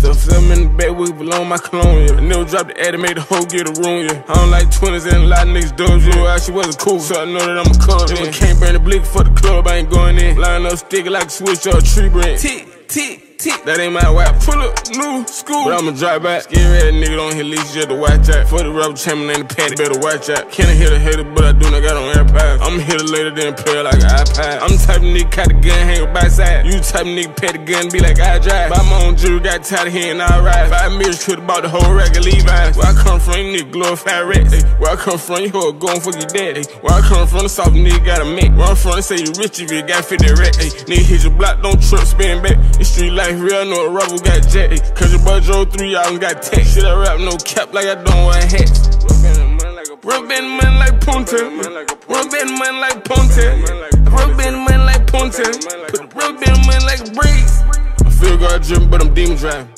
Stuff them in the back, we belong my cologne, yeah. I never dropped the ad and made the whole get a room, yeah. I don't like 20s and a lot of niggas dubs, yeah. She wasn't cool, so I know that I'm a cub, yeah. Can't burn the blick for the club, I ain't going in. Line up sticky like a switch or a tree branch. Tick tick. That ain't my wap. Pull up, new school. But I'ma drive back. Scary ass nigga don't hit least just to watch out. For the rubber chamberlain in the paddock, better watch out. Can't hit a hater, but I do not got on AirPods. I'ma hit a later than play like an iPad. I'm the type of nigga cut the gun, hang by side. You of nigga pay the gun, be like I drive. Buy my own jewelry, got tired of hearing I ride. Five could've bought the whole rack of Levi's. Where I come from, nigga glorified rats. Hey, where I come from, you hoe going for your dad. Where I come from, the soft nigga got a Mac. Where I'm from, they say you rich if you got 50 racks. Nigga hit your block, don't trip, spin back. This street life real, no rubber got jet. Cause your boy drove three, y'all got text. Shit, I rap no cap like I don't wear hats. Rubbing man like Ponte. Rubbing man like Ponte. Rubbing man like Ponte. Rubbing man like Breeze. I feel God driven, but I'm demon driving.